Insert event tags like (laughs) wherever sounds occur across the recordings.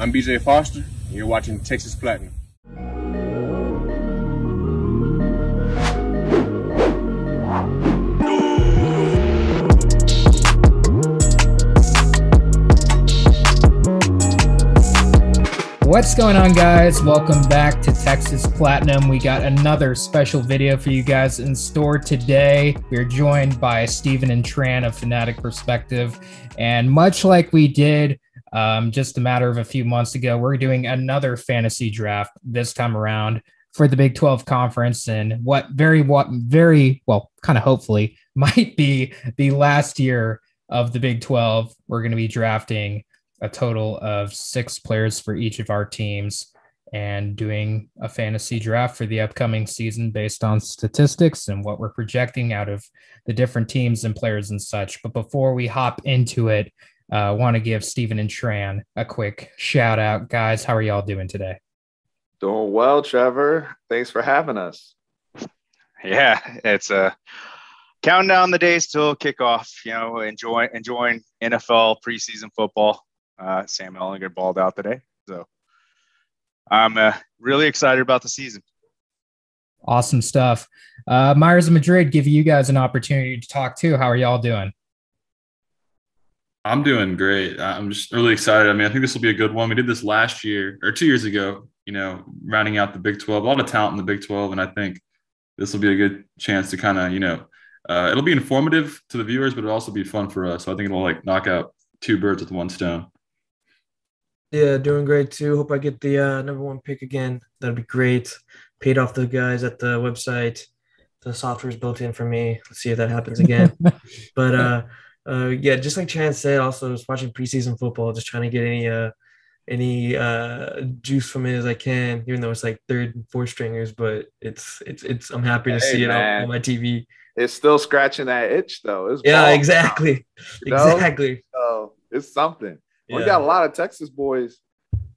I'm BJ Foster, and you're watching Texas Platinum. What's going on, guys? Welcome back to Texas Platinum. We got another special video for you guys in store today. We're joined by Stephen and Tran of Fanatic Perspective. And much like we did um, just a matter of a few months ago, we're doing another fantasy draft this time around for the Big 12 conference and what very, what very, well, kind of hopefully (laughs) might be the last year of the Big 12. We're going to be drafting a total of six players for each of our teams and doing a fantasy draft for the upcoming season based on statistics and what we're projecting out of the different teams and players and such. But before we hop into it, uh, want to give Stephen and Tran a quick shout out. Guys, how are y'all doing today? Doing well, Trevor. Thanks for having us. Yeah, it's a uh, counting down the days till kickoff. You know, enjoy enjoying NFL preseason football. Uh, Sam Ehlinger balled out today. So I'm uh, really excited about the season. Awesome stuff. Uh, Myers of Madrid, give you guys an opportunity to talk too. How are y'all doing? I'm doing great. I'm just really excited. I mean, I think this will be a good one. We did this last year or two years ago, you know, rounding out the Big 12, a lot of talent in the Big 12. And I think this will be a good chance to kind of, you know, uh, it'll be informative to the viewers, but it'll also be fun for us. So I think it'll like knock out two birds with one stone. Yeah, doing great too. Hope I get the uh, number one pick again. That'd be great. Paid off the guys at the website. The software's built in for me. Let's see if that happens again. (laughs) but uh, uh, yeah, just like Chance said, also just watching preseason football, just trying to get any uh, any uh, juice from it as I can, even though it's like third and fourth stringers. But it's it's it's. I'm happy to hey, see man. it on, my TV. It's still scratching that itch though. It's yeah, exactly, (laughs) exactly. Oh, it's something. Yeah. We got a lot of Texas boys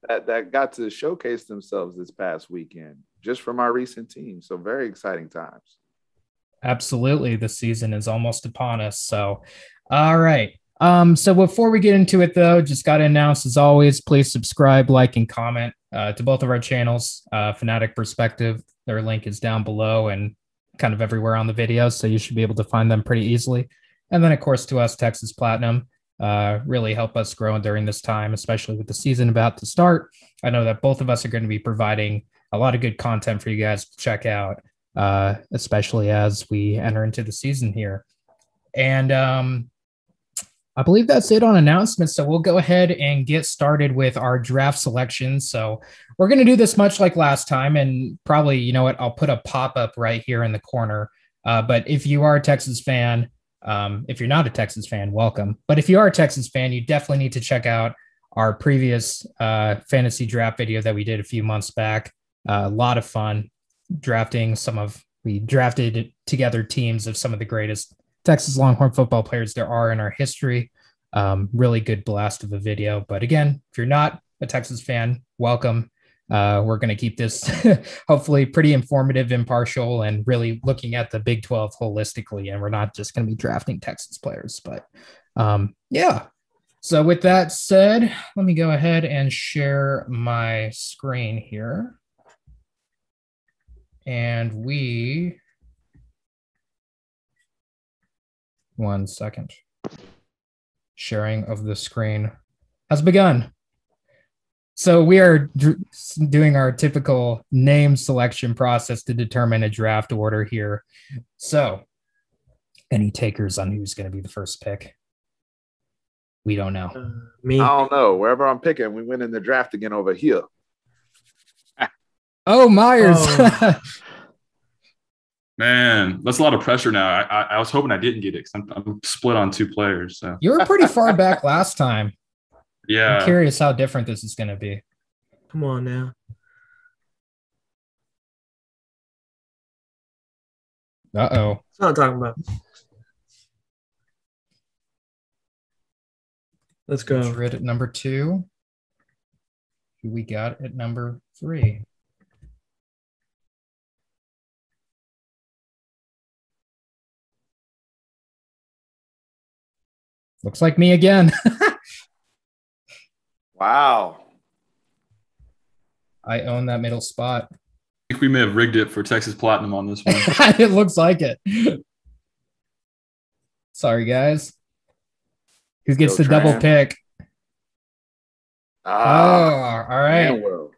that, that got to showcase themselves this past weekend just from our recent team. So very exciting times. Absolutely. The season is almost upon us. So, all right. Um, so before we get into it though, just got to announce as always, please subscribe, like, and comment uh, to both of our channels, uh, Fanatic Perspective. Their link is down below and kind of everywhere on the video. So you should be able to find them pretty easily. And then of course to us, Texas Platinum uh, really help us grow during this time, especially with the season about to start. I know that both of us are going to be providing a lot of good content for you guys to check out, uh, especially as we enter into the season here. And um, I believe that's it on announcements. So we'll go ahead and get started with our draft selection. So we're going to do this much like last time. And probably, you know what, I'll put a pop up right here in the corner. Uh, but if you are a Texas fan, um, if you're not a Texas fan, welcome. But if you are a Texas fan, you definitely need to check out our previous uh, fantasy draft video that we did a few months back. Uh, a lot of fun drafting some of we drafted together teams of some of the greatest Texas Longhorn football players there are in our history. Um, really good blast of a video. But again, if you're not a Texas fan, welcome. Uh, we're going to keep this (laughs) hopefully pretty informative, impartial, and really looking at the Big 12 holistically. And we're not just going to be drafting Texas players, but um, yeah. So, with that said, let me go ahead and share my screen here. And we, one second, sharing of the screen has begun. So we are d- doing our typical name selection process to determine a draft order here. So, any takers on who's going to be the first pick? We don't know. Uh, me, I don't know. Wherever I'm picking, we win in the draft again over here. oh, Myers. Oh. (laughs) Man, that's a lot of pressure now. I, I, I was hoping I didn't get it because I'm, I'm, split on two players. So you were pretty far (laughs) back last time. Yeah. I'm curious how different this is going to be. Come on now. Uh oh. That's what I'm talking about. Let's go. Madrid at number two. Who we got at number three? Looks like me again. (laughs) Wow. I own that middle spot. I think we may have rigged it for Texas Platinum on this one. (laughs) it looks like it. Sorry, guys. Who gets Go the double pick? Ah, oh, all right. Manuel.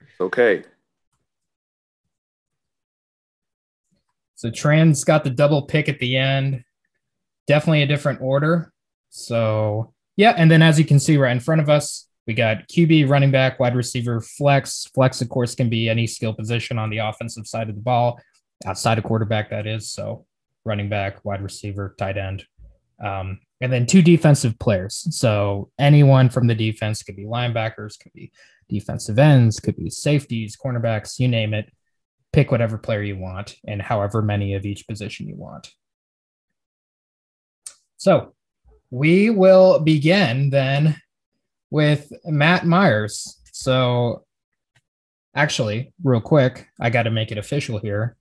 It's okay. So Tran's got the double pick at the end. Definitely a different order. So yeah, and then as you can see right in front of us, we got QB, running back, wide receiver, flex. Flex, of course, can be any skill position on the offensive side of the ball, outside of quarterback, that is. So running back, wide receiver, tight end. Um, and then two defensive players. So anyone from the defense could be linebackers, could be defensive ends, could be safeties, cornerbacks, you name it. Pick whatever player you want and however many of each position you want. So we will begin then with Matt Myers. So actually, real quick, I got to make it official here.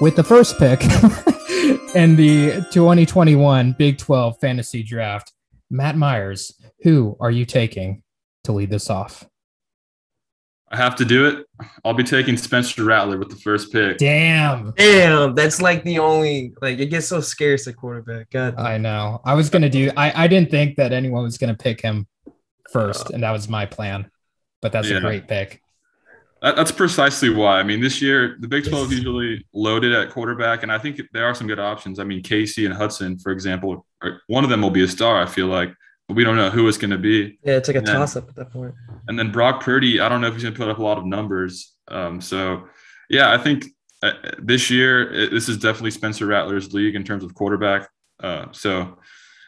With the first pick (laughs) in the 2021 Big 12 fantasy draft, Matt Myers, who are you taking to lead this off? I have to do it. I'll be taking Spencer Rattler with the first pick. Damn. Damn, that's like the only like it gets so scarce at quarterback. God, I know. I was gonna do. I I didn't think that anyone was gonna pick him first, uh, and that was my plan. But that's Yeah. a great pick. That, that's precisely why. I mean, this year the Big 12 is usually loaded at quarterback, and I think there are some good options. I mean, Casey and Hudson, for example, are, one of them will be a star. I feel like, but we don't know who it's going to be. yeah, it's like a Yeah. toss up at that point. And then Brock Purdy, I don't know if he's going to put up a lot of numbers. Um, so, yeah, I think uh, this year it, this is definitely Spencer Rattler's league in terms of quarterback. Uh, so,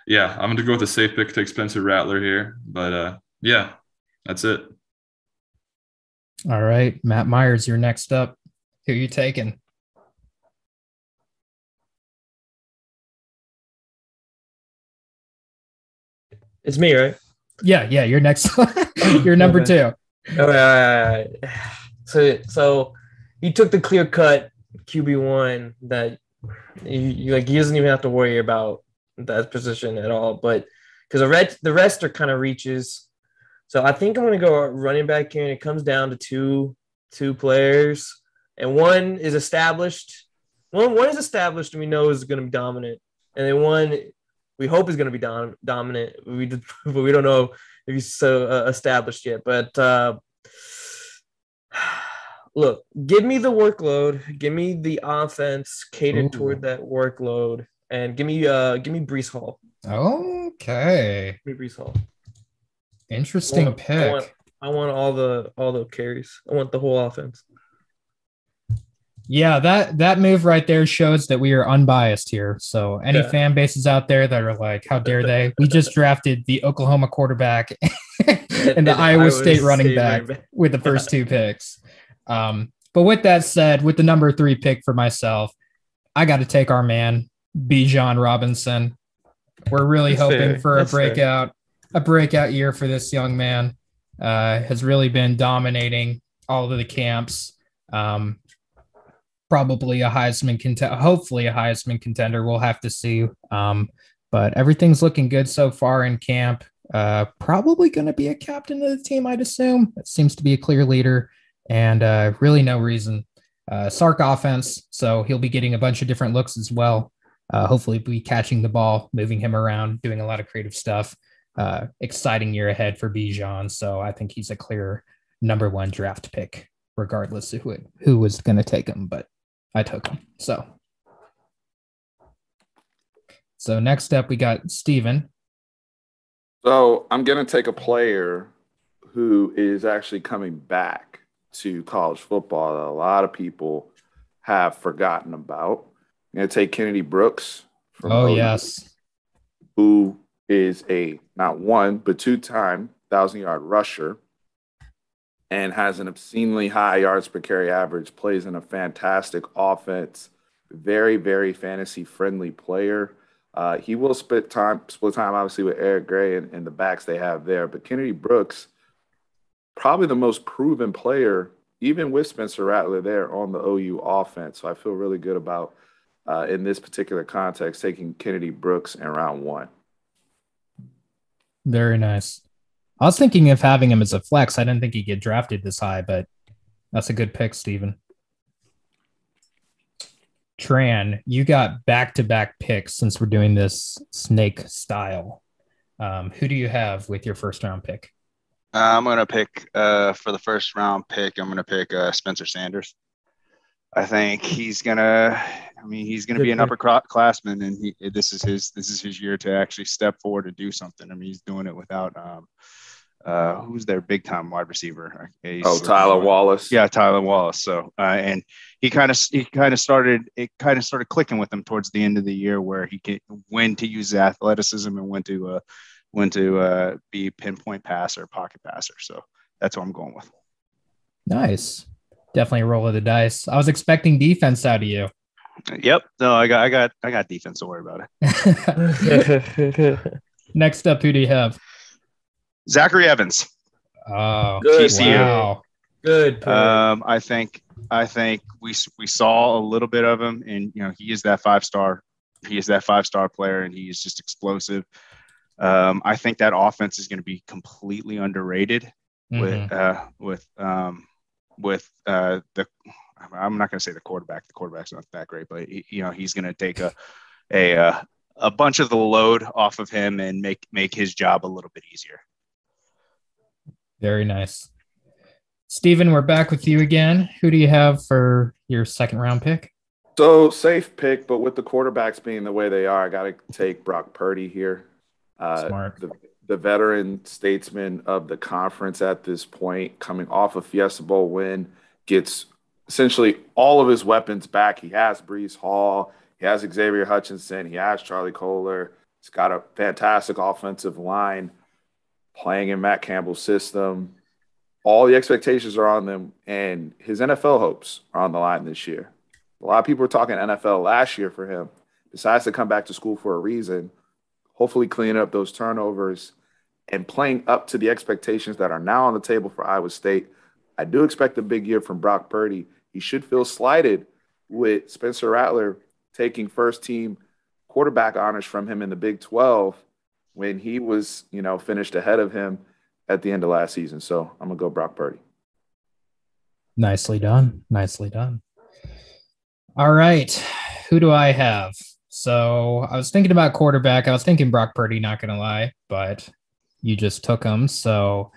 yeah, I'm going to go with a safe pick, to take Spencer Rattler here. But uh, yeah, that's it. All right, Matt Myers, you're next up. Who are you taking? It's me, right? Yeah, yeah, you're next. (laughs) you're (laughs) number two. All right, all right, all right. (sighs) So, so he took the clear cut QB one that you, you like. He doesn't even have to worry about that position at all. But because the rest, the rest are kind of reaches. So I think I'm gonna go running back here, and it comes down to two two players, and one is established. One one is established, and we know is going to be dominant, and then one we hope is going to be dom- dominant. We did, (laughs) but we don't know if he's so uh, established yet. But uh, (sighs) look, give me the workload. Give me the offense catered Ooh. toward that workload, and give me uh give me Breece Hall. Okay, Give me Breece Hall. interesting I want- I pick. want, I want all the all the carries. I want the whole offense. Yeah, that that move right there shows that we are unbiased here. So any Yeah. fan bases out there that are like, "How dare they?" We just drafted the Oklahoma quarterback (laughs) and the Iowa State running back with the first two (laughs) picks. Um, but with that said, with the number three pick for myself, I got to take our man Bijan Robinson. We're really That's hoping fair. for a That's fair. breakout, a breakout year for this young man. Uh, has really been dominating all of the camps. Um, probably a Heisman contender, hopefully a Heisman contender. We'll have to see. Um, but everything's looking good so far in camp. Uh, probably going to be a captain of the team, I'd assume. It seems to be a clear leader, and uh, really no reason. Uh, Sark offense, so he'll be getting a bunch of different looks as well. Uh, hopefully, be catching the ball, moving him around, doing a lot of creative stuff. Uh, exciting year ahead for Bijan, so I think he's a clear number one draft pick, regardless of who it, who was going to take him. But I took him. So, so next up we got Steven. So I'm going to take a player who is actually coming back to college football that a lot of people have forgotten about. I'm going to take Kennedy Brooks. from Oh yes, Who is a not one, but two time thousand yard rusher and has an obscenely high yards per carry average, plays in a fantastic offense, very, very fantasy friendly player. Uh, he will split time, split time, obviously, with Eric Gray and, and the backs they have there. But Kennedy Brooks, probably the most proven player, even with Spencer Rattler there on the OU offense. So I feel really good about, uh, in this particular context, taking Kennedy Brooks in round one. very nice. I was thinking of having him as a flex. I didn't think he'd get drafted this high, but that's a good pick, Steven. Tran, you got back to back picks since we're doing this snake style. Um, who do you have with your first round pick? I'm gonna pick uh, for the first round pick. I'm gonna pick uh, Spencer Sanders. I think he's gonna. I mean, he's gonna be an upperclassman, and he, this is his. This is his year to actually step forward and do something. I mean, he's doing it without. Um, uh, who's their big time wide receiver? He's- Oh, Tyler Wallace. Yeah, Tyler Wallace. So, uh, and he kind of he kind of started it kind of started clicking with him towards the end of the year, where he could when to use his athleticism and when to uh, when to uh, be pinpoint passer, pocket passer. So that's what I'm going with. Nice. Definitely a roll of the dice. I was expecting defense out of you. Yep. No, I got I got I got defense. Don't worry about it. (laughs) Next up, who do you have? Zachary Evans. Oh, Good TCU. wow. Good. Um, I think I think we we saw a little bit of him, and you know he is that five star. He is that five star player, and he is just explosive. Um, I think that offense is going to be completely underrated Mhm. with uh, with um, with uh, the. I'm not going to say the quarterback. The quarterback's not that great, but he, you know he's going to take a a uh, a bunch of the load off of him and make make his job a little bit easier. Very nice. Steven, we're back with you again. Who do you have for your second round pick? So safe pick, but with the quarterbacks being the way they are, I got to take Brock Purdy here. Uh, Smart. The, the veteran statesman of the conference at this point, coming off a Fiesta Bowl win, gets essentially all of his weapons back. He has Breece Hall, he has Xavier Hutchinson, he has Charlie Kolar. He's got a fantastic offensive line playing in Matt Campbell's system. All the expectations are on them, and his NFL hopes are on the line this year. A lot of people were talking NFL last year for him. Decides to come back to school for a reason. Hopefully, cleaning up those turnovers and playing up to the expectations that are now on the table for Iowa State. I do expect a big year from Brock Purdy. He should feel slighted with Spencer Rattler taking first team quarterback honors from him in the Big 12 when he was, you know, finished ahead of him at the end of last season. So I'm gonna go Brock Purdy. Nicely done. Nicely done. All right. Who do I have? So I was thinking about quarterback. I was thinking Brock Purdy, not to lie, but you just took him. So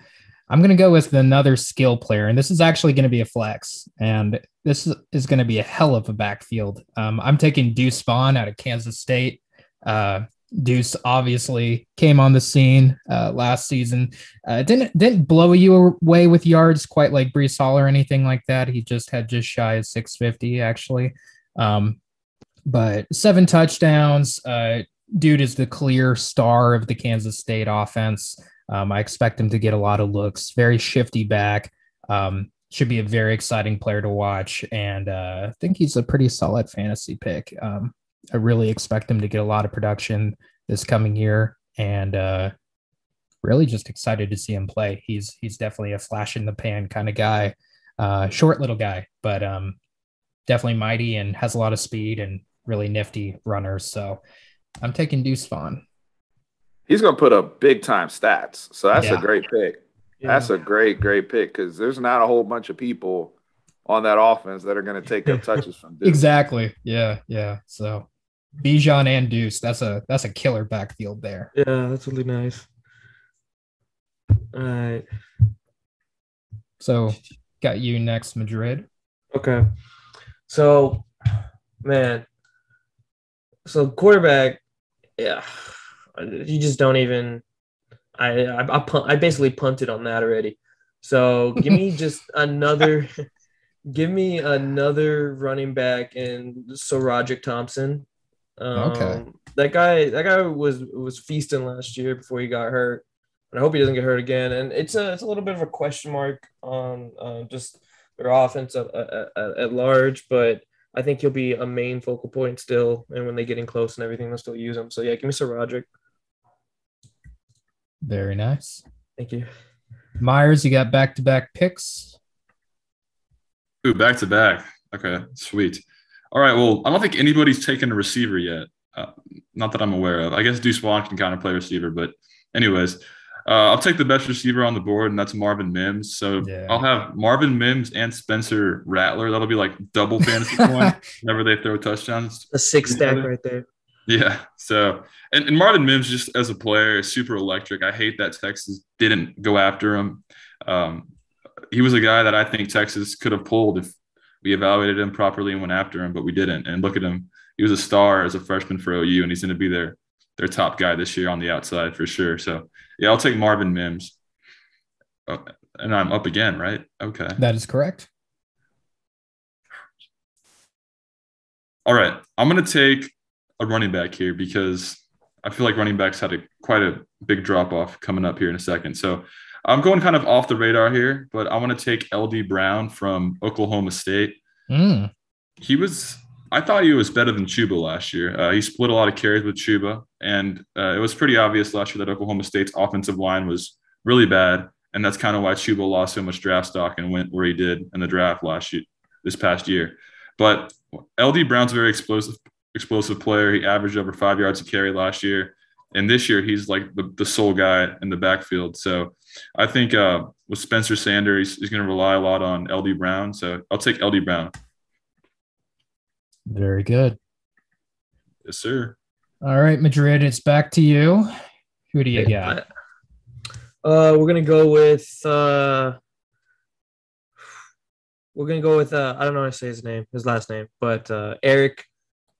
I'm going to go with another skill player. And this is actually going to be a flex. And this is, is going to be a hell of a backfield. Um, I'm taking Deuce Vaughn out of Kansas State. Uh, Deuce obviously came on the scene uh, last season. Uh, didn't didn't blow you away with yards quite like Breece Hall or anything like that. He just had just shy of 650 actually. Um, but seven touchdowns. Uh, dude is the clear star of the Kansas State offense. Um, I expect him to get a lot of looks. Very shifty back. Um, should be a very exciting player to watch, and uh, I think he's a pretty solid fantasy pick. Um, I really expect him to get a lot of production this coming year, and uh, really just excited to see him play. He's he's definitely a flash in the pan kind of guy, uh, short little guy, but um, definitely mighty and has a lot of speed and really nifty runners. So I'm taking Deuce Vaughn. He's gonna put up big time stats. So that's Yeah. a great pick. That's a great, great pick because there's not a whole bunch of people on that offense that are going to take up (laughs) touches from Deuce. Exactly. Yeah. Yeah. So Bijan and Deuce. That's a that's a killer backfield there. yeah, that's really nice. All right. So got you next, Madrid. Okay. So, man. So quarterback, yeah, you just don't even. I I I, punt, I basically punted on that already. So give me (laughs) just another. (laughs) Give me another running back and so Roderick Thompson. Um, Okay. That guy, that guy was was feasting last year before he got hurt, and I hope he doesn't get hurt again. And it's a it's a little bit of a question mark on uh, just their offense at, at, at, at large, but I think he'll be a main focal point still. And when they get in close and everything, they'll still use him. So yeah, give me Sir Roderick. Very nice. Thank you. Myers, you got back to back picks. Ooh, back to back. Okay, sweet. All right. Well, I don't think anybody's taken a receiver yet. Uh, not that I'm aware of. I guess Deuce Vaughn can kind of play receiver, but anyways, Uh, I'll take the best receiver on the board, and that's Marvin Mims. So Yeah. I'll have Marvin Mims and Spencer Rattler. That'll be like double fantasy (laughs) point whenever they throw touchdowns. A six stack right there. Yeah. So, and, and Marvin Mims, just as a player, is super electric. I hate that Texas didn't go after him. Um, he was a guy that I think Texas could have pulled if we evaluated him properly and went after him, but we didn't. And look at him. He was a star as a freshman for OU, and he's going to be their their top guy this year on the outside for sure. So, yeah, I'll take Marvin Mims. Oh, and I'm up again, right? Okay. That is correct. All right, I'm going to take a running back here because I feel like running backs had a quite a big drop off coming up here in a second. So I'm going kind of off the radar here, but I want to take LD Brown from Oklahoma State. Mm, He was, I thought he was better than Chuba last year. Uh, he split a lot of carries with Chuba, and uh, it was pretty obvious last year that Oklahoma State's offensive line was really bad, and that's kind of why Chuba lost so much draft stock and went where he did in the draft last year, this past year. But LD Brown's a very explosive, explosive player. He averaged over five yards a carry last year, and this year he's like the, the sole guy in the backfield. So I think uh, with Spencer Sanders, he's, he's going to rely a lot on LD Brown. So I'll take LD Brown. very good. Yes, sir. All right, Madrid, it's back to you. Who do you got? Uh, we're gonna go with uh, we're gonna go with uh, I don't know how to say his name, his last name, but uh, Eric.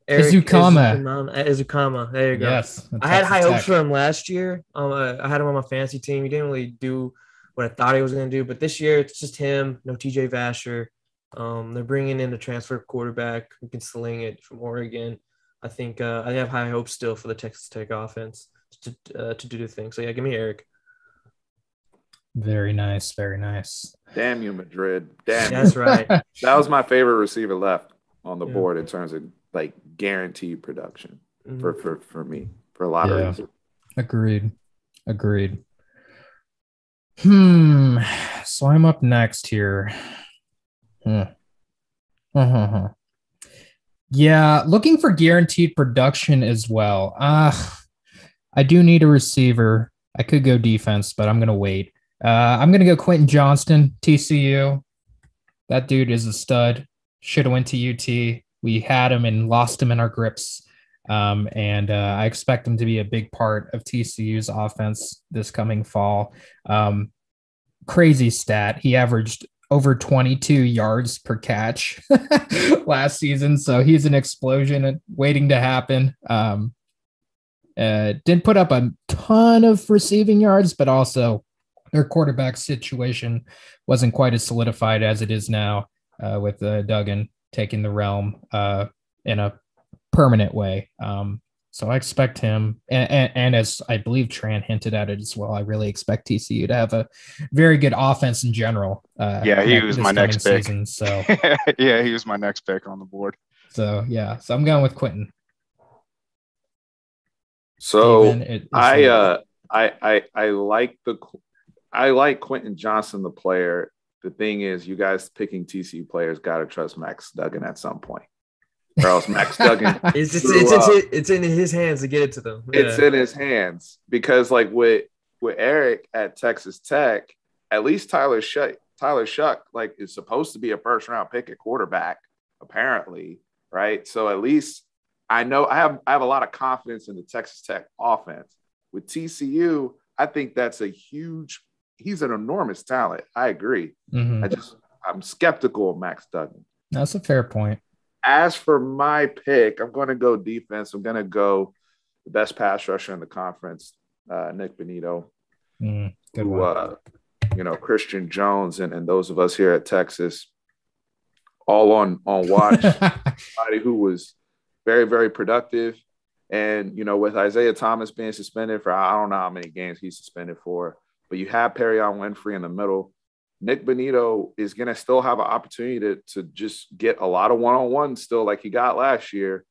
Eric Ezukanma. Ezukanma. Ezukanma. There you go. Yes. I had high hopes Tech. for him last year. Um, uh, I had him on my fantasy team. He didn't really do what I thought he was going to do, but this year it's just him. No TJ Vasher. Um, they're bringing in a transfer quarterback who can sling it from Oregon. I think uh, I have high hopes still for the Texas Tech offense to uh, to do the thing. So yeah, give me Eric. Very nice. Very nice. Damn you, Madrid. Damn you. That's right. (laughs) That was my favorite receiver left on the Yeah. board in terms of like guaranteed production Mhm. for, for, for me for a lot Yeah. of reasons. Agreed. Agreed. Hmm. So I'm up next here. Hmm. Uh-huh. Yeah, looking for guaranteed production as well. Uh I do need a receiver. I could go defense, but I'm gonna wait. Uh, I'm gonna go Quentin Johnston, TCU. That dude is a stud. Should have went to UT. We had him and lost him in our grips. Um, and uh, I expect him to be a big part of TCU's offense this coming fall. Um, crazy stat. He averaged over 22 yards per catch (laughs) last season. So he's an explosion waiting to happen. Um, uh, didn't put up a ton of receiving yards, but also their quarterback situation wasn't quite as solidified as it is now uh, with uh, Duggan taking the realm uh, in a permanent way. Um, so I expect him, and, and, and as I believe Tran hinted at it as well, I really expect TCU to have a very good offense in general. Uh, Yeah, he was my next pick. season. So, (laughs) yeah, he was my next pick on the board. so yeah, so I'm going with Quentin. So Steven, it- I uh I I I like the I like Quentin Johnston the player. The thing is, you guys picking TCU players got to trust Max Duggan at some point, or else Max (laughs) Duggan. it's, it's, it's, it's, it's in his hands to get it to them. it's in his hands because like with with Eric at Texas Tech, at least Tyler Shough Tyler Shough like is supposed to be a first round pick at quarterback, apparently, right? So at least I know I have I have a lot of confidence in the Texas Tech offense. With TCU, I think that's a huge he's an enormous talent. I agree. Mhm. I just I'm skeptical of Max Duggan. That's a fair point. As for my pick, I'm going to go defense. I'm going to go the best pass rusher in the conference, uh, Nik Bonitto, Mm, good who, one. uh, you know, Christian Jones, and, and those of us here at Texas, all on on watch. (laughs) Somebody who was very very productive, and you know, with Isaiah Thomas being suspended for I don't know how many games he's suspended for, but you have Perrion Winfrey in the middle. Nik Bonitto is going to still have an opportunity to, to just get a lot of one on one still, like he got last year,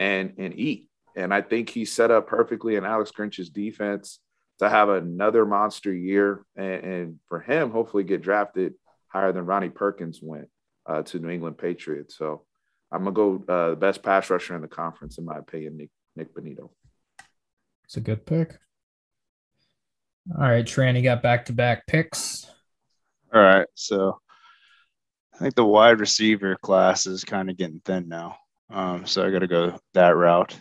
and and eat. And I think he's set up perfectly in Alex Grinch's defense to have another monster year, and, and for him, hopefully, get drafted higher than Ronnie Perkins went uh, to New England Patriots. So I'm gonna go uh, the best pass rusher in the conference, in my opinion, Nick Nik Bonitto. It's a good pick. All right, Tran, you got back to back picks. All right, so I think the wide receiver class is kind of getting thin now. Um, so I got to go that route.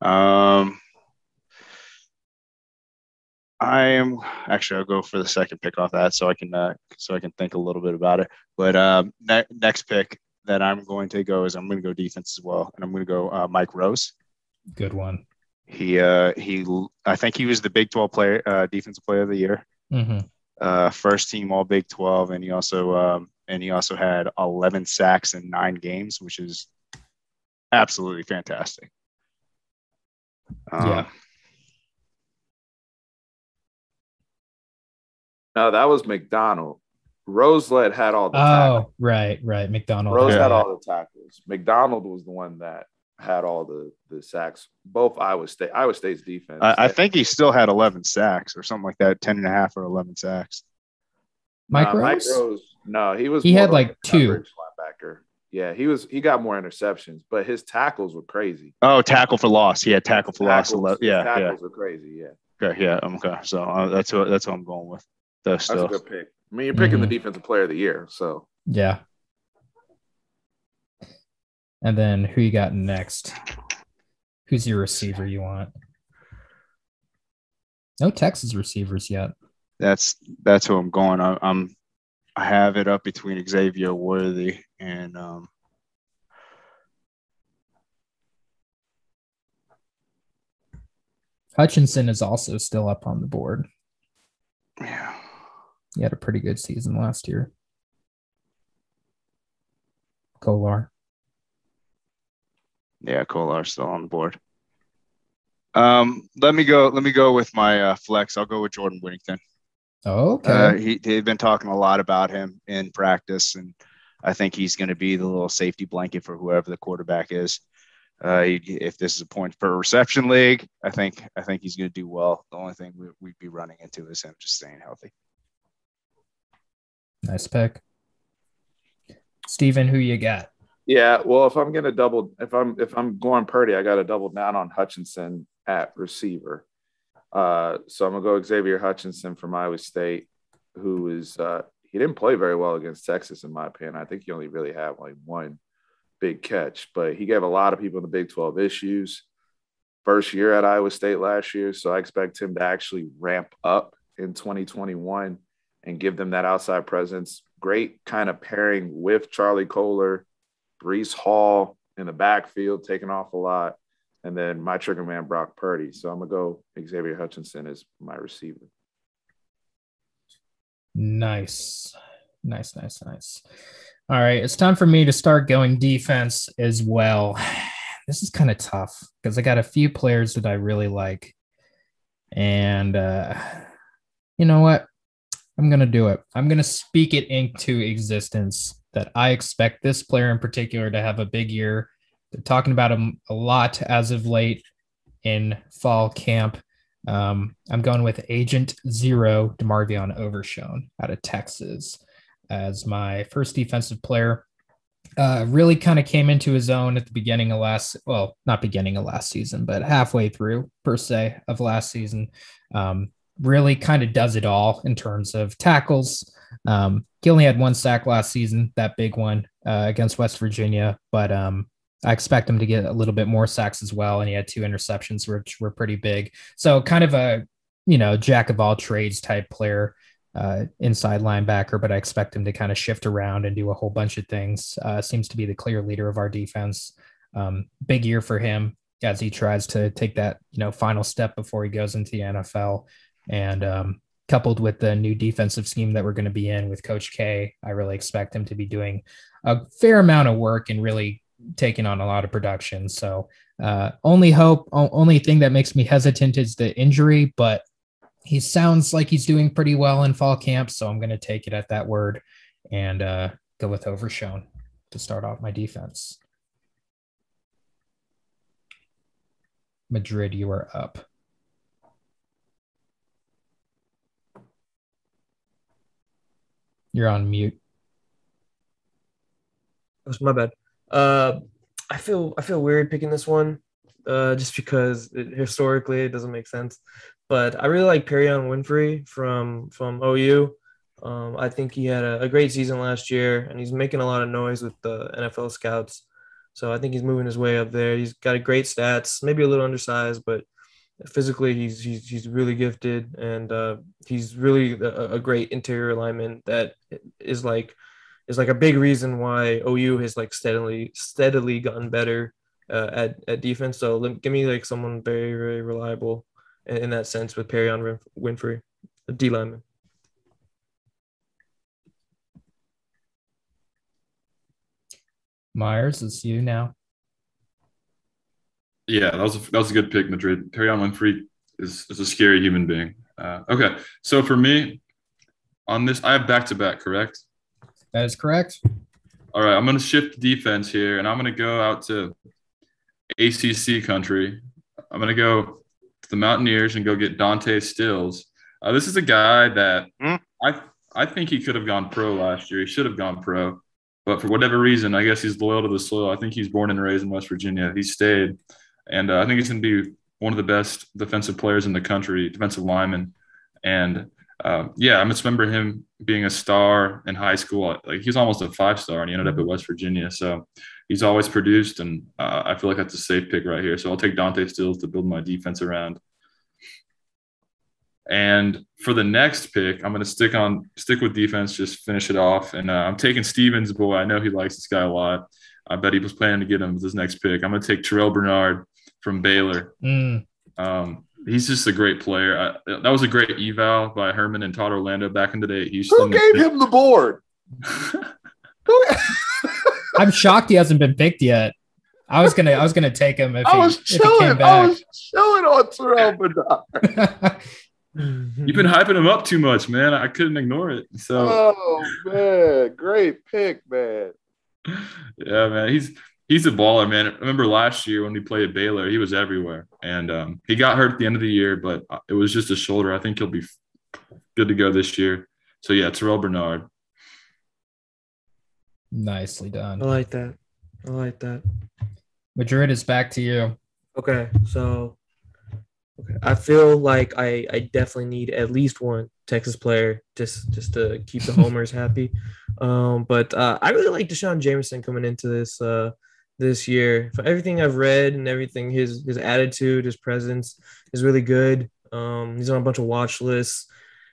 Um, I am actually I'll go for the second pick off that so I can uh, so I can think a little bit about it. But um, ne- next pick that I'm going to go is I'm going to go defense as well, and I'm going to go uh, Mike Rose. Good one. He uh, he I think he was the Big 12 player uh, defensive player of the year, hmm uh, first team All Big 12, and he also um, and he also had 11 sacks in nine games, which is absolutely fantastic. Um, Yeah. No, that was McDonald. Roselet had all the tackles. Oh, right, right. McDonald. Rose Yeah. had all the tackles. McDonald was the one that had all the the sacks. Both Iowa State, Iowa State's defense. I, I think he still had 11 sacks or something like that, 10 and a half or 11 sacks. Mike Nah, Rose? No, he was. He had, like, two. linebacker. Yeah, he was. He got more interceptions, but his tackles were crazy. Oh, tackle for loss. He had tackle for loss. Tackles- 11. his Yeah, yeah. tackles were crazy. Yeah, Okay, yeah. Okay. So uh, that's what that's what I'm going with. Those that's a good pick. I mean, you're picking Mhm. the defensive player of the year, so Yeah. And then who you got next? Who's your receiver you want? No Texas receivers yet. That's that's who I'm going. I, I'm I have it up between Xavier Worthy and um Hutchinson is also still up on the board. yeah. He had a pretty good season last year. Kolar. Yeah, Kolar's still on the board. Um, let me go. Let me go with my uh, flex. I'll go with Jordan Whittington. Okay. Uh, he they've been talking a lot about him in practice, and I think he's going to be the little safety blanket for whoever the quarterback is. Uh, he, if this is a point per reception league, I think I think he's going to do well. The only thing we, we'd be running into is him just staying healthy. nice pick. Steven, who you got? Yeah. Well, if I'm gonna double, if I'm if I'm going Purdy, I got to double down on Hutchinson at receiver. Uh, so I'm gonna go Xavier Hutchinson from Iowa State, who is uh, he didn't play very well against Texas, in my opinion. I think he only really had like one big catch, but he gave a lot of people in the Big 12 issues. First year at Iowa State last year, so I expect him to actually ramp up in 2021 and give them that outside presence. Great kind of pairing with Charlie Kolar, Breece Hall in the backfield, taking off a lot, and then my trigger man Brock Purdy. So I'm gonna go Xavier Hutchinson as my receiver. Nice. Nice, nice, nice. All right. It's time for me to start going defense as well. (sighs) This is kind of tough because I got a few players that I really like. And uh, you know what? I'm going to do it. I'm going to speak it into existence that I expect this player in particular to have a big year. They're talking about him a lot as of late in fall camp. Um, I'm going with Agent Zero, DeMarvion Overshown out of Texas as my first defensive player. Uh, really kind of came into his own at the beginning of last, well, not beginning of last season, but halfway through per se of last season. Um, really kind of does it all in terms of tackles. Um, he only had one sack last season, that big one uh, against West Virginia, but um, I expect him to get a little bit more sacks as well. And he had two interceptions, which were pretty big. So kind of a, you know, jack of all trades type player, uh, inside linebacker, but I expect him to kind of shift around and do a whole bunch of things. Uh, seems to be the clear leader of our defense. Um, big year for him as he tries to take that, you know, final step before he goes into the NFL. And um, coupled with the new defensive scheme that we're going to be in with Coach K, I really expect him to be doing a fair amount of work and really taking on a lot of production. So uh, only hope, only thing that makes me hesitant is the injury, but he sounds like he's doing pretty well in fall camp. So I'm going to take it at that word and uh, go with Overshown to start off my defense. Madrid, you are up. You're on mute. That's my bad. Uh, I feel I feel weird picking this one uh, just because it, historically it doesn't make sense. But I really like Perrion Winfrey from from OU. Um, I think he had a, a, great season last year, and he's making a lot of noise with the NFL scouts. So I think he's moving his way up there. He's got a great stats, maybe a little undersized, but physically he's he's, he's really gifted, and uh, he's really a, a great interior lineman that is like is like a big reason why OU has like steadily steadily gotten better uh, at at defense. So give me like someone very very reliable in, in that sense with Perrion Winfrey, a D lineman. Myers, it's you now. Yeah, that was a, that was a good pick, Madrid. Perrion Winfrey is, is a scary human being. Uh, okay, so for me, on this, I have back to back, correct? That is correct. All right, I'm going to shift defense here, and I'm going to go out to ACC country. I'm going to go to the Mountaineers and go get Dante Stills. Uh, this is a guy that mm. I I think he could have gone pro last year. He should have gone pro. But for whatever reason, I guess he's loyal to the soil. I think he's born and raised in West Virginia. He stayed, and uh, I think he's going to be one of the best defensive players in the country, defensive lineman. And uh, yeah, I just remember him being a star in high school. Like he's almost a five star, and he ended up at West Virginia. So he's always produced, and uh, I feel like that's a safe pick right here. So I'll take Dante Stills to build my defense around. And for the next pick, I'm going to stick on stick with defense, just finish it off. And uh, I'm taking Stevens, boy. I know he likes this guy a lot. I bet he was planning to get him with his next pick. I'm going to take Terrell Bernard from Baylor. Mm. Um, he's just a great player. I, that was a great eval by Herman and Todd Orlando back in the day at Houston. Who gave him the board? (laughs) I'm shocked he hasn't been picked yet. I was gonna I was gonna take him if I was he, chilling. I was chilling on Terrell Bernard. (laughs) You've been hyping him up too much, man. I couldn't ignore it. So, oh man, great pick, man. (laughs) Yeah, man, he's he's a baller, man. I remember last year when we played at Baylor, he was everywhere, and um, he got hurt at the end of the year, but it was just a shoulder. I think he'll be good to go this year. So yeah, Terrell Bernard. Nicely done. I like that. I like that. Madrid is back to you. Okay, so Okay. I feel like I, I definitely need at least one Texas player just just to keep the (laughs) homers happy. Um, but uh, I really like D'Shawn Jamison coming into this uh, this year. For everything I've read and everything, his his attitude, his presence is really good. Um, he's on a bunch of watch lists,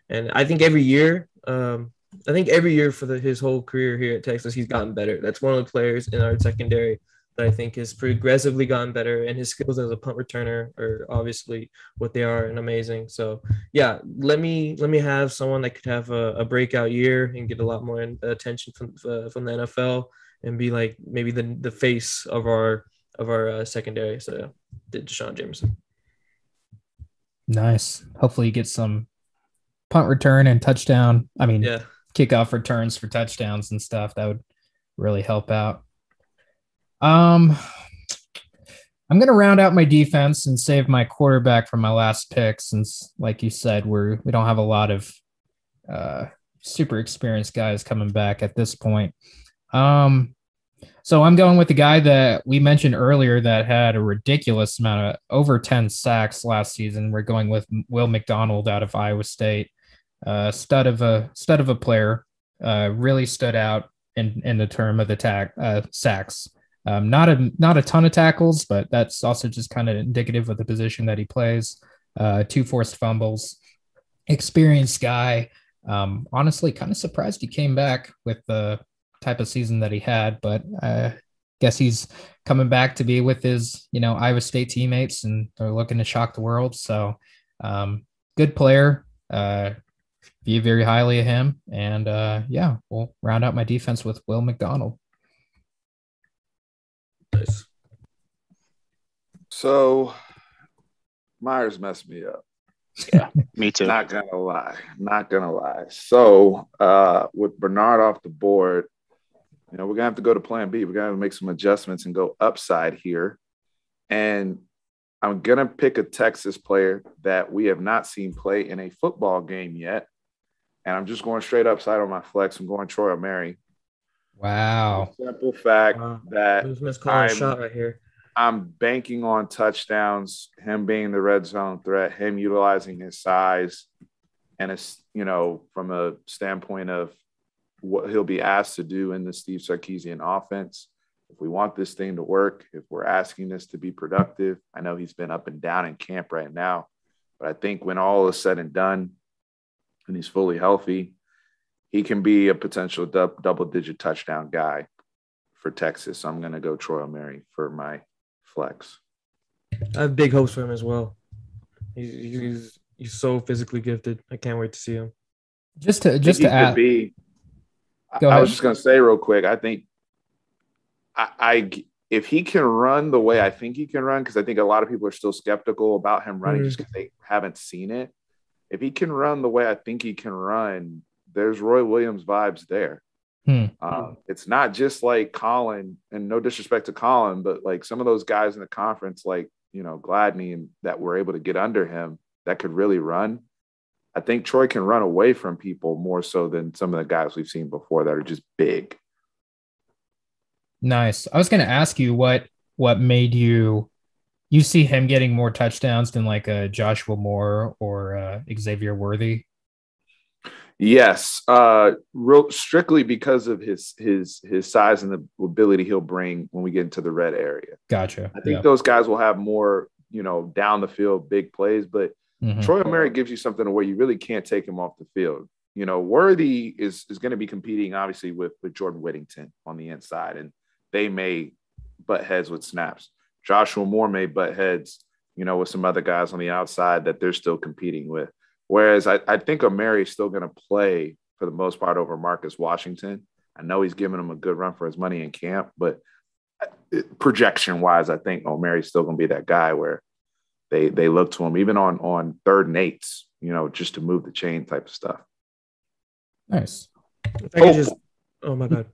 and I think every year, um, I think every year for the, his whole career here at Texas, he's gotten better. That's one of the players in our secondary that I think has progressively gotten better, and his skills as a punt returner are obviously what they are and amazing. So yeah, let me let me have someone that could have a, a breakout year and get a lot more attention from uh, from the NFL and be like maybe the the face of our of our uh, secondary. So did D'Shawn Jamison. Nice. Hopefully, you get some punt return and touchdown. I mean, yeah, kickoff returns for touchdowns and stuff. That would really help out. Um, I'm going to round out my defense and save my quarterback for my last pick, since, like you said, we're we don't have a lot of uh, super experienced guys coming back at this point. Um, so I'm going with the guy that we mentioned earlier that had a ridiculous amount of over 10 sacks last season. We're going with Will McDonald out of Iowa State. Uh, stud of a stud of a player. Uh, really stood out in in the term of the tag uh, sacks. Um, not a not a ton of tackles, but that's also just kind of indicative of the position that he plays. Uh, two forced fumbles, experienced guy. Um, honestly, kind of surprised he came back with the type of season that he had, but I uh, guess he's coming back to be with his you know Iowa State teammates, and they're looking to shock the world. So, um, good player. Uh, view very highly of him, and uh, yeah, we'll round out my defense with Will McDonald. Nice. So Myers messed me up. Yeah, me too. Not gonna lie. Not gonna lie. So uh with Bernard off the board, you know, we're gonna have to go to plan B. We're gonna make some adjustments and go upside here. And I'm gonna pick a Texas player that we have not seen play in a football game yet. And I'm just going straight upside on my flex. I'm going Troy Omeire. Wow. Simple fact wow. that I'm, shot right here. I'm banking on touchdowns, him being the red zone threat, him utilizing his size, and it's you know from a standpoint of what he'll be asked to do in the Steve Sarkisian offense. If we want this thing to work, if we're asking this to be productive, I know he's been up and down in camp right now, but I think when all is said and done, and he's fully healthy, he can be a potential double digit touchdown guy for Texas. I'm going to go Troy Omeire for my flex. I have big hopes for him as well. He's, he's, he's so physically gifted. I can't wait to see him. Just to just to add, be, Go I, was just going to say real quick. I think I, I, if he can run the way I think he can run, because I think a lot of people are still skeptical about him running mm-hmm. just because they haven't seen it. If he can run the way I think he can run, there's Roy Williams vibes there. Hmm. Um, it's not just like Colin, and no disrespect to Colin, but like some of those guys in the conference, like you know Gladney, and that were able to get under him that could really run. I think Troy can run away from people more so than some of the guys we've seen before that are just big. Nice. I was going to ask you what what made you you see him getting more touchdowns than like a Joshua Moore or uh, Xavier Worthy. Yes, uh, real strictly because of his his his size and the ability he'll bring when we get into the red area. Gotcha. I think those guys will have more, you know, down the field big plays, but mm-hmm. Troy Omeire gives you something where you really can't take him off the field. You know, Worthy is is going to be competing obviously with with Jordan Whittington on the inside, and they may butt heads with snaps. Joshua Moore may butt heads, you know, with some other guys on the outside that they're still competing with. Whereas I, I think Omeire is still going to play for the most part over Marcus Washington. I know he's giving him a good run for his money in camp, but uh, projection wise, I think Omeire is still going to be that guy where they they look to him even on on third and eights, you know, just to move the chain type of stuff. Nice. I could just, oh my god.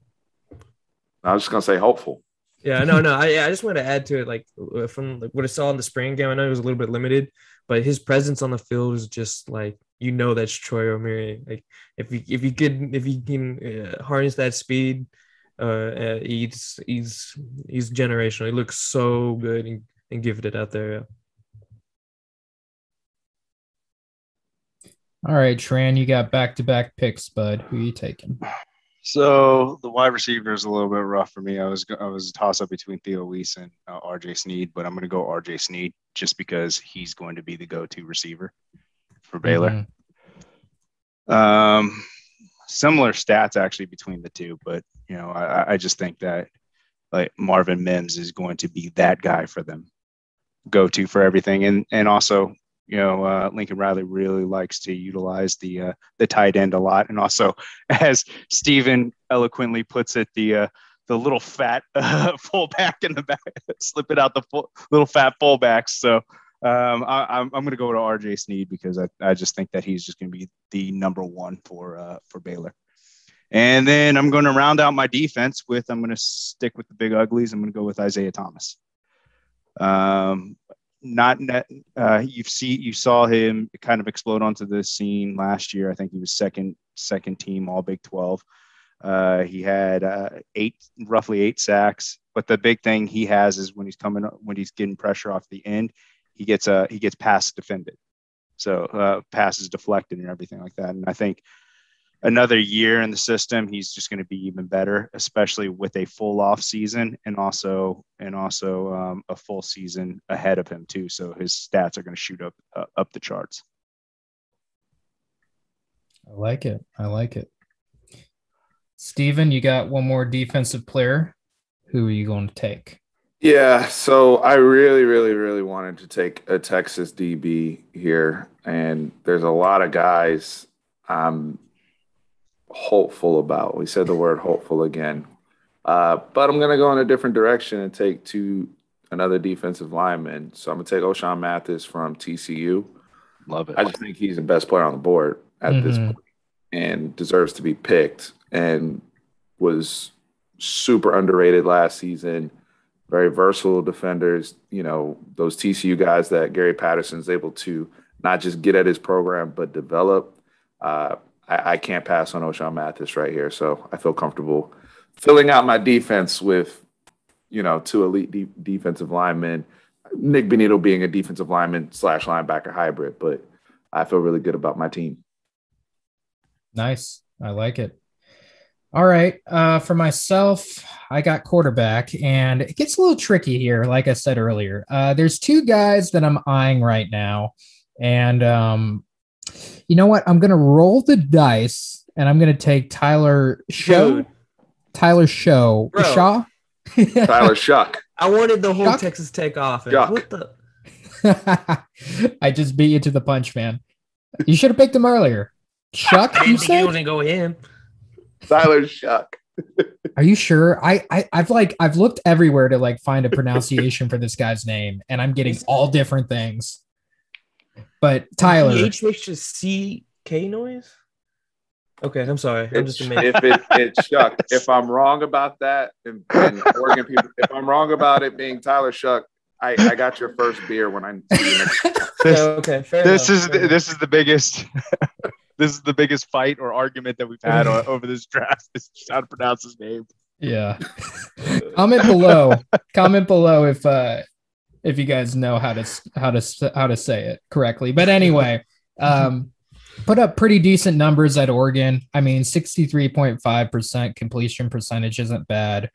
I was just gonna say hopeful. Yeah, no, no. I, I just want to add to it, like from like what I saw in the spring game. I know it was a little bit limited, but his presence on the field is just like you know that's Troy Omeire. Like if you if you can if you can uh, harness that speed, uh, uh, he's he's he's generational. He looks so good and, and gifted out there. Yeah. All right, Tran, you got back to back picks, bud. Who are you taking? So the wide receiver is a little bit rough for me. I was I was a toss up between Theo Wease and uh, R.J. Sneed, but I'm going to go R.J. Sneed just because he's going to be the go-to receiver for Baylor. Mm-hmm. Um, similar stats actually between the two, but you know I, I just think that like Marvin Mims is going to be that guy for them, go-to for everything, and and also you know, uh, Lincoln Riley really likes to utilize the uh, the tight end a lot, and also, (laughs) as Stephen eloquently puts it, the uh, the little fat (laughs) uh, fullback in the back, (laughs) slip it out the full, little fat fullbacks. So um, I, am I'm, I'm going to go to RJ Sneed because I, I just think that he's just going to be the number one for uh, for Baylor. And then I'm going to round out my defense with I'm going to stick with the big uglies. I'm going to go with Isaiah Thomas. Um, not net, uh, you see you saw him kind of explode onto the scene last year. I think he was second second team All Big Twelve. Uh, he had uh, eight roughly eight sacks. But the big thing he has is when he's coming when he's getting pressure off the end, he gets a uh, he gets pass defended, so uh, passes deflected and everything like that. And I think another year in the system, he's just going to be even better, especially with a full off season and also and also um, a full season ahead of him too. So his stats are going to shoot up uh, up the charts. I like it. I like it. Steven, you got one more defensive player. Who are you going to take? Yeah, so I really, really, really wanted to take a Texas DB here, and there's a lot of guys I'm hopeful about. We said the word hopeful again. Uh, but I'm going to go in a different direction and take two another defensive lineman. So I'm going to take Ochaun Mathis from TCU. Love it. I just think he's the best player on the board at mm-hmm. this point and deserves to be picked and was super underrated last season. Very versatile defenders. You know, those TCU guys that Gary Patterson's able to not just get at his program, but develop. Uh, I, I can't pass on Ochaun Mathis right here. So I feel comfortable filling out my defense with, you know, two elite de- defensive linemen. Nik Bonitto being a defensive lineman slash linebacker hybrid, but I feel really good about my team. Nice. I like it. All right. Uh, for myself, I got quarterback, and it gets a little tricky here. Like I said earlier, uh, there's two guys that I'm eyeing right now, and um, you know what? I'm gonna roll the dice, and I'm gonna take Tyler Show. Dude. Tyler Show. Bro. Shaw. (laughs) Tyler Shuck. I wanted the whole Shuck. Texas Tech offense. Shuck. What the? (laughs) I just beat you to the punch, man. You should have picked him earlier. Chuck, I you didn't think it was said? gonna go in. Tyler Shuck. (laughs) Are you sure? I, I I've like I've looked everywhere to like find a pronunciation for this guy's name, and I'm getting all different things. But Tyler, H makes a C K noise. Okay, I'm sorry. I'm just a if it, it's (laughs) Shuck. If I'm wrong about that, and, and Oregon people, if I'm wrong about it being Tyler Shuck, I, I got your first beer when I see you next. This, (laughs) okay, fair this enough, is fair the, enough. this is the biggest (laughs) this is the biggest fight or argument that we've had o- over this draft. Is just how to pronounce his name. yeah. Comment below. Comment below if uh if you guys know how to how to how to say it correctly. But anyway, (laughs) um put up pretty decent numbers at Oregon. I mean, 63.5% completion percentage isn't bad.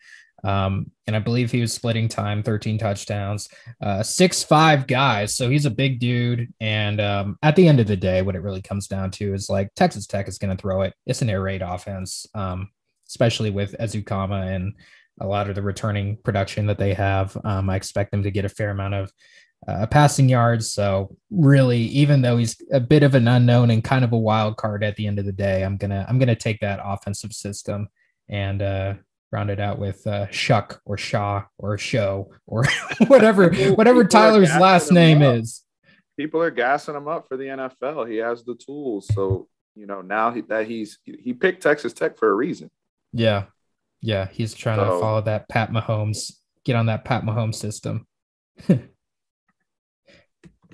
Um, and I believe he was splitting time, 13 touchdowns, uh, six five guys. So he's a big dude. And um, at the end of the day, what it really comes down to is like Texas Tech is going to throw it. It's an air raid offense, um, especially with Ezukanma and a lot of the returning production that they have. Um, I expect them to get a fair amount of uh, passing yards. So really, even though he's a bit of an unknown and kind of a wild card at the end of the day, I'm gonna I'm gonna take that offensive system and uh, round it out with uh, Shuck or Shaw or Show or (laughs) whatever (laughs) People- whatever people Tyler's last name up. is. People are gassing him up for the NFL. He has the tools, so you know now he, that he's he picked Texas Tech for a reason. Yeah, yeah, he's trying to follow that Pat Mahomes, get on that Pat Mahomes system. (laughs)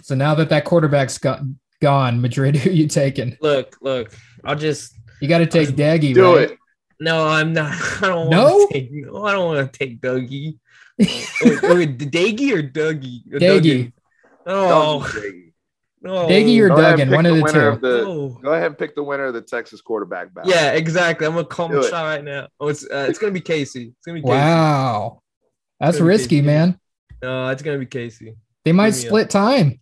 so now that that quarterback's got, gone, Madrid, (laughs) who you taking? Look, look. I'll just You got to take Daggy, Do right? it. no. I'm not. (laughs) I don't No? want to take. No, I don't want to take Dougie. wait, wait, Daggy or Dougie? Or Daggy. Oh Don't do no. Daggy or Go Duggan, one of the winner two. of the- No. Go ahead and pick the winner of the Texas quarterback battle. Yeah, exactly. I'm gonna call Do my it. shot right now. Oh, it's uh, it's gonna be Casey. It's gonna be Casey. Wow, that's risky, Casey. man. No, it's gonna be Casey. They might Give me split time.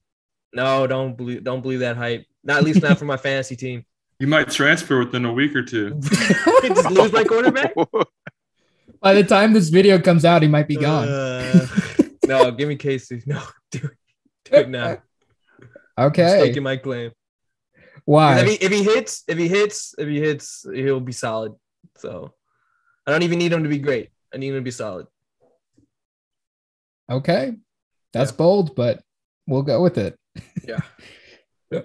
No, don't believe don't believe that hype. Not at least not for my fantasy team. (laughs) You might transfer within a week or two. (laughs) Just lose my quarterback. (laughs) By the time this video comes out, he might be gone. Uh, no, give me Casey. No, do it. Do it now. I'm okay, staking my claim. 'Cause why? If he, if he hits, if he hits, if he hits, he'll be solid. So I don't even need him to be great. I need him to be solid. Okay, that's bold, but we'll go with it. Yeah. (laughs)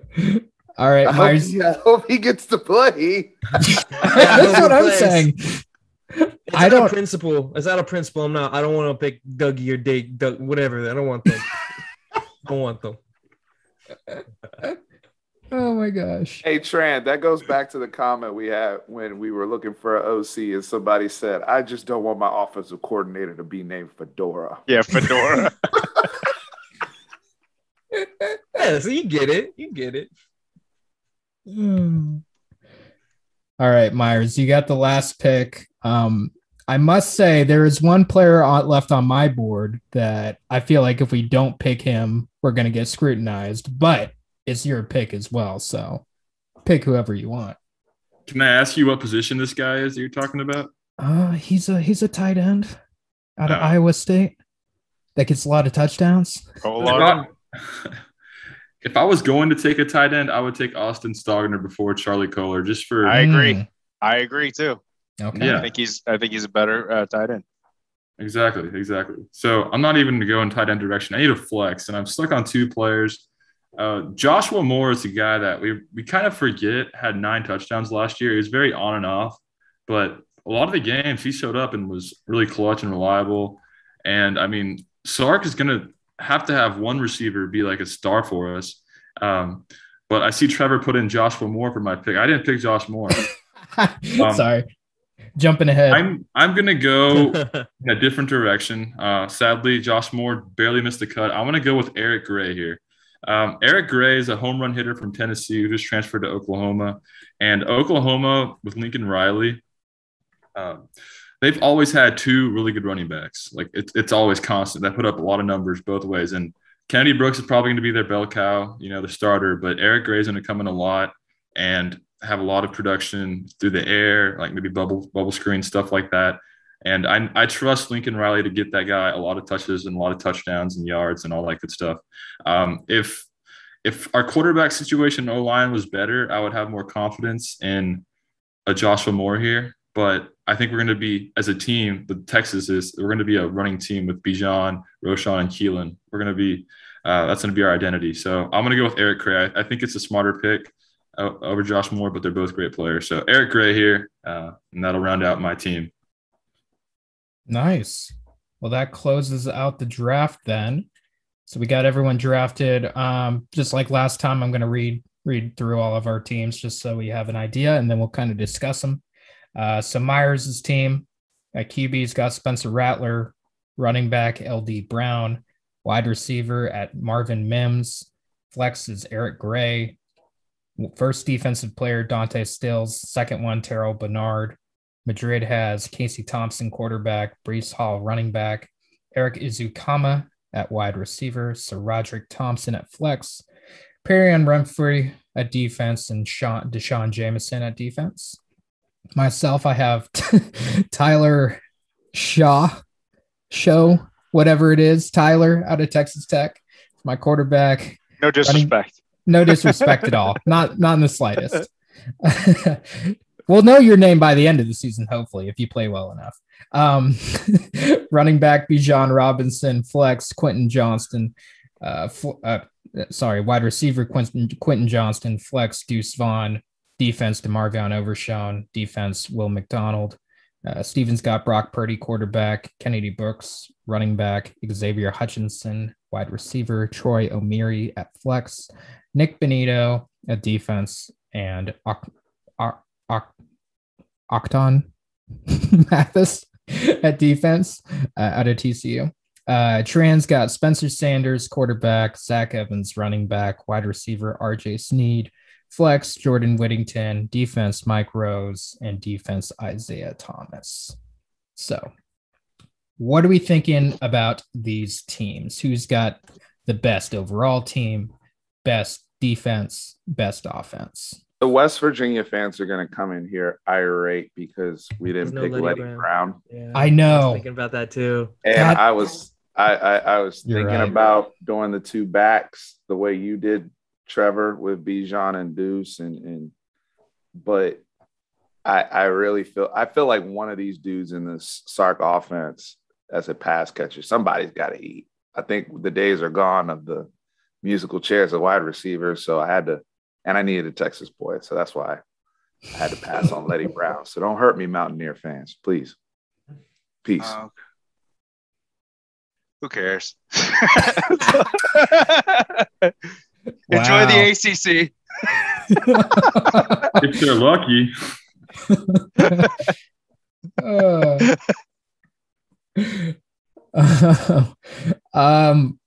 All right, I hope, Myers. he, I hope he gets to play. (laughs) That's what I'm Plays. saying. It's I out don't- of principle. It's out a principle. I'm not. I don't want to pick Dougie or Dake, Doug, whatever. I don't want them. I (laughs) don't want them. Oh my gosh. Hey Tran, that goes back to the comment we had when we were looking for an OC, and somebody said, "I just don't want my offensive coordinator to be named Fedora." Yeah, Fedora. (laughs) Yeah, so you get it. You get it. Hmm. All right, Myers, you got the last pick. Um, I must say there is one player on, left on my board that I feel like if we don't pick him, we're going to get scrutinized. But it's your pick as well, so pick whoever you want. Can I ask you what position this guy is that you're talking about? Uh, he's a he's a tight end out of Oh. Iowa State that gets a lot of touchdowns. Oh, If Lord. I, (laughs) if I was going to take a tight end, I would take Austin Stogner before Charlie Kolar, just for I agree. Mm, I agree too. okay. Yeah. I think he's I think he's a better uh, tight end. Exactly, exactly. So I'm not even going to go in tight end direction. I need a flex, and I'm stuck on two players. Uh, Joshua Moore is a guy that we we kind of forget had nine touchdowns last year. He was very on and off, but a lot of the games he showed up and was really clutch and reliable. And I mean, Sark is going to have to have one receiver be like a star for us. Um, but I see Trevor put in Joshua Moore for my pick. I didn't pick Josh Moore. (laughs) Sorry. Jumping ahead. I'm I'm gonna go (laughs) in a different direction. Uh, sadly, Josh Moore barely missed the cut. I want to go with Eric Gray here. Um, Eric Gray is a home run hitter from Tennessee who just transferred to Oklahoma, and Oklahoma with Lincoln Riley. Um, they've always had two really good running backs. Like it's it's always constant. They put up a lot of numbers both ways. And Kennedy Brooks is probably going to be their bell cow, you know, the starter. But Eric Gray is going to come in a lot and have a lot of production through the air, like maybe bubble bubble screen stuff like that. And I, I trust Lincoln Riley to get that guy a lot of touches and a lot of touchdowns and yards and all that good stuff. Um, if if our quarterback situation O line was better, I would have more confidence in a Joshua Moore here. But I think we're going to be, as a team, the Texas is, we're going to be a running team with Bijan, Roschon, and Keilan. We're going to be, uh, that's going to be our identity. So I'm going to go with Eric Gray. I, I think it's a smarter pick over Josh Moore, but they're both great players. So Eric Gray here, uh, and that'll round out my team. Nice. Well, that closes out the draft then. So we got everyone drafted. Um, just like last time, I'm going to read read through all of our teams just so we have an idea, and then we'll kind of discuss them. Uh, so Myers' team at QB's got Spencer Rattler, running back Leddie Brown, wide receiver at Marvin Mims, flex is Eric Gray, first defensive player Dante Stills, second one Terrell Bernard. Madrid has Casey Thompson, quarterback, Breece Hall, running back, Erik Ezukanma at wide receiver, Sir Roderick Thompson at flex, Perrion Winfrey at defense, and Sean, D'Shawn Jamison at defense. Myself, I have (laughs) Tyler Shaw, show whatever it is, Tyler out of Texas Tech, my quarterback. No disrespect. Running, no disrespect at all. Not not in the slightest. (laughs) we'll know your name by the end of the season, hopefully, if you play well enough. Um, (laughs) running back Bijan Robinson, flex Quentin Johnston, uh, fl- uh, sorry, wide receiver Quentin, Quentin Johnston, flex Deuce Vaughn, defense DeMarvion Overshown, defense Will McDonald. Uh, Stevens got Brock Purdy, quarterback, Kennedy Brooks, running back, Xavier Hutchinson, wide receiver, Troy Omeire at flex, Nik Bonitto at defense, and Ochaun (laughs) Mathis at defense uh, out of TCU. Uh, Trans got Spencer Sanders, quarterback, Zach Evans, running back, wide receiver, RJ Sneed, Flex, Jordan Whittington, defense, Mike Rose, and defense, Isaiah Thomas. So, what are we thinking about these teams? Who's got the best overall team, best defense, best offense? The West Virginia fans are going to come in here irate because we didn't no pick Leddie Brown. Brown. Yeah, I know. I was thinking about that too. And that, I was, I, I, I was thinking right. about doing the two backs the way you did Trevor with Bijan and Deuce and and but I I really feel I feel like one of these dudes in this Sark offense as a pass catcher, somebody's got to eat. I think the days are gone of the musical chairs a wide receiver. So I had to, and I needed a Texas boy. So that's why I had to pass on Leddie Brown. So don't hurt me, Mountaineer fans, please. Peace. Uh, who cares? (laughs) Enjoy the ACC. (laughs) if they're lucky. (laughs) uh, um,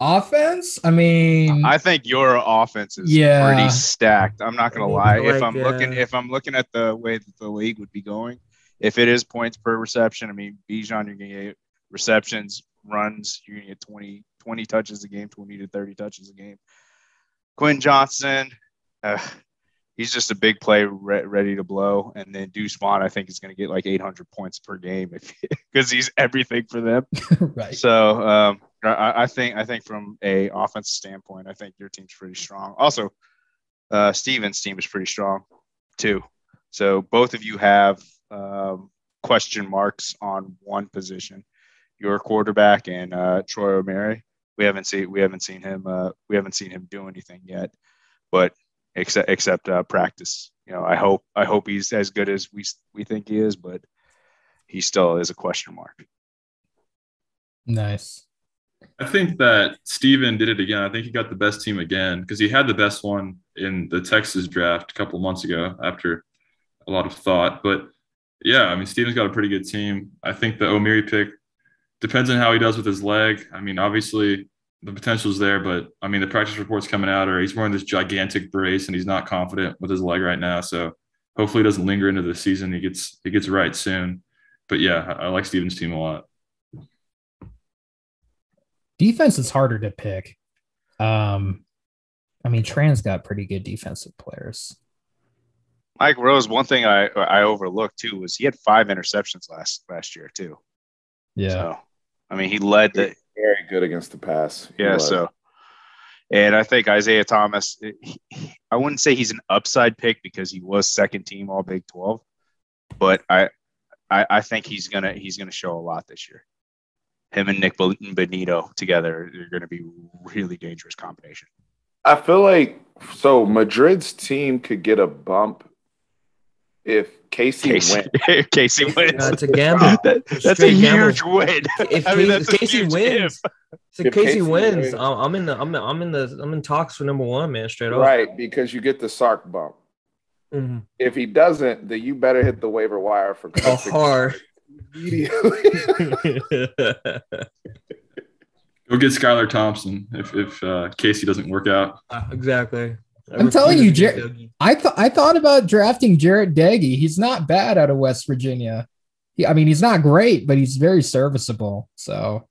offense. I mean, I think your offense is yeah. pretty stacked. I'm not gonna lie. Like, if I'm uh, looking, if I'm looking at the way that the league would be going, if it is points per reception, I mean, Bijan, you're gonna get receptions, runs, you're gonna get 20, 20 touches a game, 20 to 30 touches a game. Quinn Johnston, uh, he's just a big play re- ready to blow. And then Deuce Vaughn, I think, is going to get like 800 points per game because (laughs) he's everything for them. (laughs) right. So um, I, I, think I think from a offense standpoint, I think your team's pretty strong. Also, uh, Steven's team is pretty strong too. So both of you have um, question marks on one position. Your quarterback and uh, Troy Omeire we haven't seen we haven't seen him uh, we haven't seen him do anything yet, but except except uh, practice. You know, I hope I hope he's as good as we we think he is, but he still is a question mark. Nice. I think that Steven did it again. I think he got the best team again because he had the best one in the Texas draft a couple months ago after a lot of thought. But yeah, I mean, Steven's got a pretty good team. I think the Omeire pick depends on how he does with his leg. I mean, obviously the potential is there, but I mean, the practice reports coming out or he's wearing this gigantic brace and he's not confident with his leg right now. So hopefully, it doesn't linger into the season. He gets he gets right soon. But yeah, I like Steven's team a lot. Defense is harder to pick. Um, I mean, Tran's got pretty good defensive players. Mike Rose, one thing I I overlooked too was he had five interceptions last last year too. Yeah. So, I mean, he led the Very good against the pass. He yeah. was. So, and I think Isaiah Thomas, he- he- I wouldn't say he's an upside pick because he was second team All Big Twelve, but I, I, I think he's gonna he's gonna show a lot this year. Him and Nick Ben- Bonitto together are going to be really dangerous combination. I feel like so Madrid's team could get a bump if Casey, Casey, wins. (laughs) Casey wins. Uh, it's a gamble. (laughs) That- that's a Straight gamble. huge win. If, (laughs) I mean, Ca- if Casey wins, so If Casey, Casey wins, wins- I'm I'm in the I'm I'm in the I'm in talks for number one, man. Straight up. Right, because you get the Sark bump. Mhm. If he doesn't, then you better hit the waiver wire for Oh, hard. Immediately. Go get Skylar Thompson if if uh, Casey doesn't work out. exactly. I I'm telling you, Jer- I thought I thought about drafting Jarrett Daggy. He's not bad out of West Virginia. He, I mean, he's not great, but he's very serviceable. So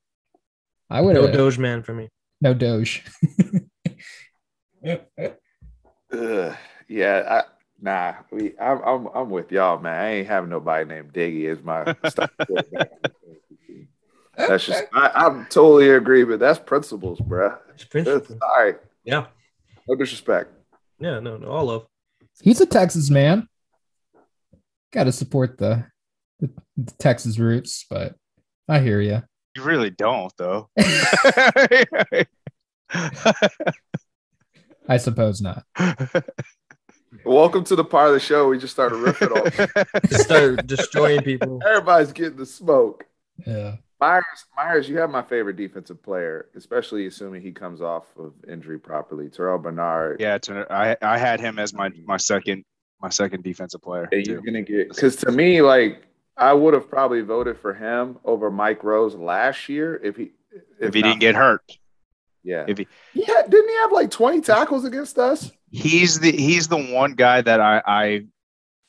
I would no have Doge man for me. no Doge. (laughs) Ugh, yeah, I, nah, we, I'm, I'm, I'm with y'all, man. I ain't having nobody named Diggy as my starting. (laughs) That's just, I, I'm totally agree, but that's principles, bruh. It's principle. Sorry, Yeah. no disrespect. Yeah. No. No. All of. he's a Texas man. Got to support the, the the Texas roots, but I hear you. You really don't, though. (laughs) (laughs) I suppose not. Welcome to the part of the show we just started ripping off. (laughs) Just start destroying people. Everybody's getting the smoke. Yeah. Myers, Myers, you have my favorite defensive player, especially assuming he comes off of injury properly. Terrell Bernard. yeah, Turner- I I had him as my my second my second defensive player. Yeah, you're gonna get because to me, like I would have probably voted for him over Mike Rose last year if he If he not- didn't get hurt, yeah. if he- yeah, didn't he have like 20 tackles against us? he's the he's the one guy that I I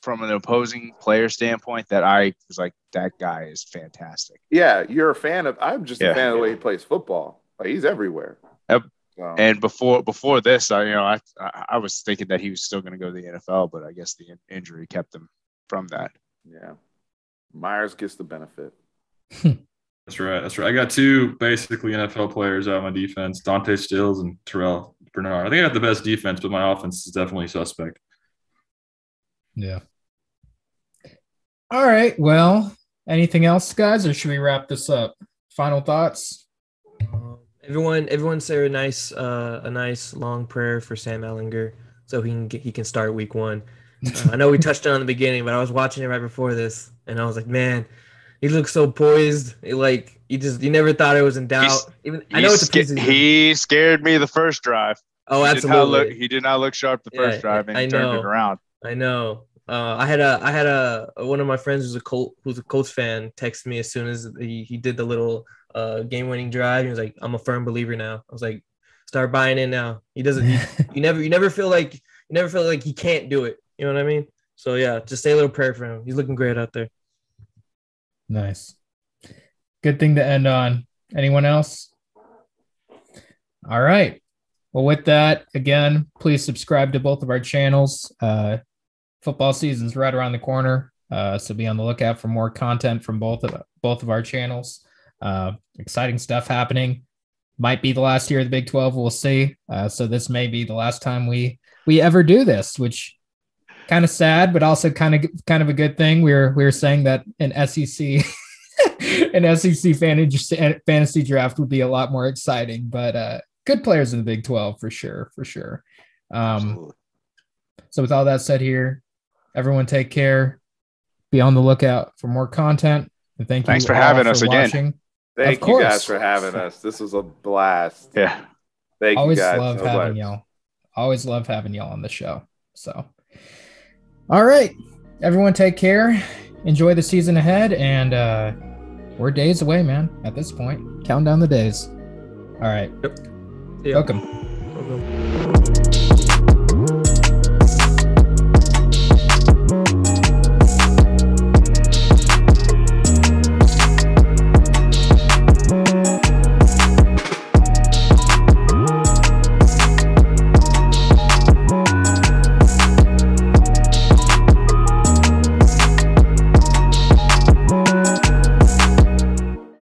from an opposing player standpoint that I was like that guy is fantastic. Yeah, you're a fan of. I'm just Yeah. a fan of the way he plays football. Like he's everywhere. Yep. So, And before before this, I you know I I, I was thinking that he was still going to go to the NFL, but I guess the in- injury kept him from that. yeah, Myers gets the benefit. (laughs) That's right. That's right. I got two basically NFL players out of my defense: Dante Stills and Terrell Bernard. I think I got the best defense, but my offense is definitely suspect. Yeah. All right. Well, anything else, guys, or should we wrap this up? Final thoughts? Um, everyone, everyone say a nice, uh, a nice long prayer for Sam Ehlinger so he can get, he can start week one. Uh, I know we touched on it in the beginning, but I was watching it right before this, and I was like, man, he looks so poised. It, like you just you never thought it was in doubt. He's- Even I know He it's a sca- preseason. he scared me the first drive. oh, He did look absolutely. he did not look sharp the Yeah, first drive, and he I turned know. it around. I know. Uh, I had a I had a one of my friends who's a Colt who's a Colts fan text me as soon as he, he did the little uh, game winning drive. He was like, "I'm a firm believer now." I was like, "Start buying in now." He doesn't. He, (laughs) you never you never feel like you never feel like he can't do it. You know what I mean? So yeah, just say a little prayer for him. He's looking great out there. Nice. Good thing to end on. Anyone else? All right. Well, with that, again, please subscribe to both of our channels. Uh, football season's right around the corner, uh, so be on the lookout for more content from both of both of our channels. Uh, exciting stuff happening. Might be the last year of the Big Twelve. We'll see. Uh, so this may be the last time we we ever do this, which kind of sad, but also kind of kind of a good thing. We were we were saying that an SEC (laughs) an SEC fantasy fantasy draft would be a lot more exciting, but uh, good players in the Big Twelve for sure, for sure. Um, so with all that said, here, everyone take care. Be on the lookout for more content. And thank Thanks you for all having us again. Thank Of you guys for having (laughs) us. This was a blast. Yeah. Thank Always you guys love so having much. y'all. Always love having y'all on the show. So, all right, everyone, take care, enjoy the season ahead, and uh, we're days away, man. At this point, count down the days. All right, Yeah. welcome. Welcome.